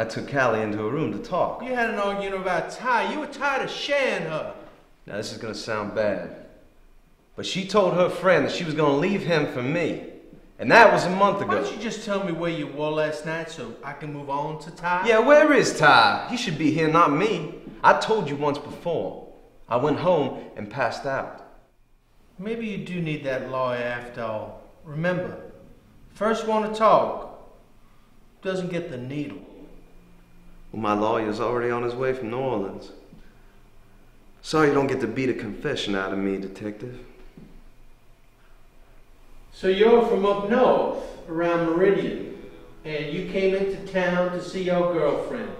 I took Callie into a room to talk. You had an argument about Ty. You were tired of sharing her. Now, this is gonna sound bad, but she told her friend that she was gonna leave him for me. And that was a month ago. Why don't you just tell me where you were last night so I can move on to Ty? Yeah, where is Ty? He should be here, not me. I told you once before. I went home and passed out. Maybe you do need that lawyer after all. Remember, first one to talk doesn't get the needle. Well, my lawyer's already on his way from New Orleans. Sorry you don't get to beat a confession out of me, detective. So you're from up north, around Meridian, and you came into town to see your girlfriend.